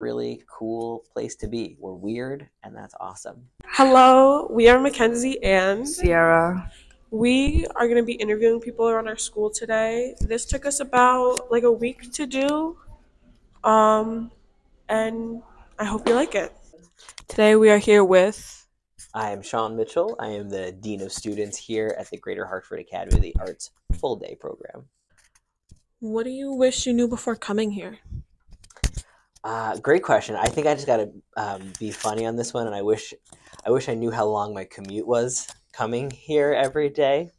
really cool place to be. We're weird, and that's awesome. Hello, we are Mackenzie and Sierra. we are going to be interviewing people around our school today. This took us about like a week to do, um, and I hope you like it. Today we are here with I am Sean Mitchell. I am the Dean of Students here at the Greater Hartford Academy of the Arts Full Day Program. What do you wish you knew before coming here? Uh, great question. I think I just got to um, be funny on this one, and I wish, I wish I knew how long my commute was coming here every day.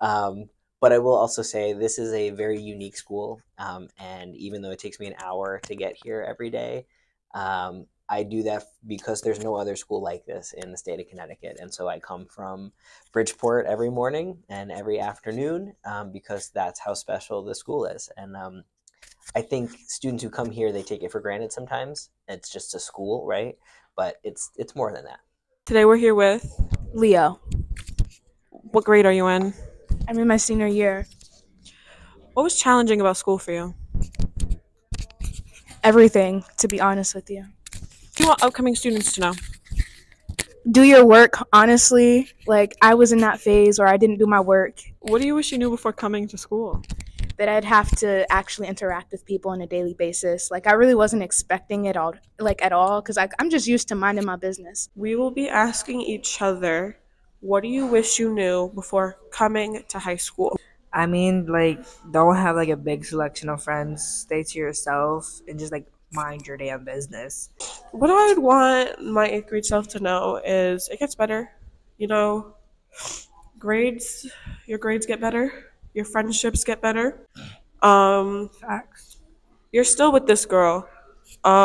Um, but I will also say this is a very unique school, um, and even though it takes me an hour to get here every day, um, I do that because there's no other school like this in the state of Connecticut, and so I come from Bridgeport every morning and every afternoon um, because that's how special the school is, and um, I think students who come here they take it for granted sometimes. It's just a school, right? But it's it's more than that. Today we're here with Leo. what grade are you in? I'm in my senior year. What was challenging about school for you? Everything, to be honest with you. What do you want upcoming students to know? Do your work, honestly. Like, I was in that phase where I didn't do my work, What do you wish you knew before coming to school? That I'd have to actually interact with people on a daily basis. Like, I really wasn't expecting it all, like, at all, because I'm just used to minding my business. We will be asking each other, what do you wish you knew before coming to high school? I mean, like, don't have like a big selection of friends. Stay to yourself and just like mind your damn business. What I would want my eighth grade self to know is it gets better. You know, grades, your grades get better, your friendships get better. Um, Facts. you're still with this girl. Um,